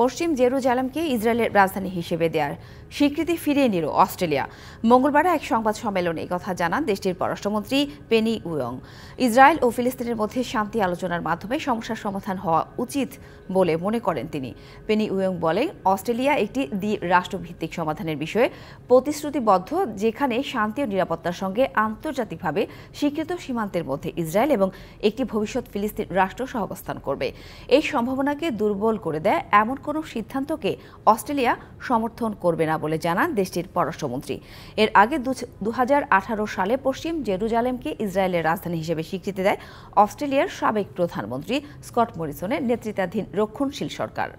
পশ্চিম জেরুজালেমকে ইসরায়েলের রাজধানী হিসেবে দেওয়ার স্বীকৃতি ফিরিয়ে নিল অস্ট্রেলিয়া। মঙ্গলবার এক সংবাদ সম্মেলনে কথা জানান দেশটির পররাষ্ট্রমন্ত্রী পেনি উয়ং। ইসরায়েল ও ফিলিস্তিনের মধ্যে শান্তি আলোচনার মাধ্যমে সমস্যার সমাধান হওয়া উচিত বলে মনে করেন তিনি। পেনি উয়ং বলেন, অস্ট্রেলিয়া একটি দ্বি রাষ্ট্রভিত্তিক সমাধানের বিষয়ে প্রতিশ্রুতিবদ্ধ, যেখানে শান্তি ও নিরাপত্তার সঙ্গে আন্তর্জাতিকভাবে স্বীকৃত সীমান্তের মধ্যে ইসরায়েল এবং একটি ভবিষ্যৎ ফিলিস্তিন রাষ্ট্র সহাবস্থান করবে। এই সম্ভাবনাকে দুর্বল করে দেয় এমন কোনো সিদ্ধান্তকে অস্ট্রেলিয়া সমর্থন করবে না বলে জানান দেশটির পররাষ্ট্রমন্ত্রী। এর আগে দু হাজার আঠারো সালে পশ্চিম জেরুজালেমকে ইসরায়েলের রাজধানী হিসেবে স্বীকৃতি দেয় অস্ট্রেলিয়ার সাবেক প্রধানমন্ত্রী স্কট মরিসনের নেতৃত্বাধীন রক্ষণশীল সরকার।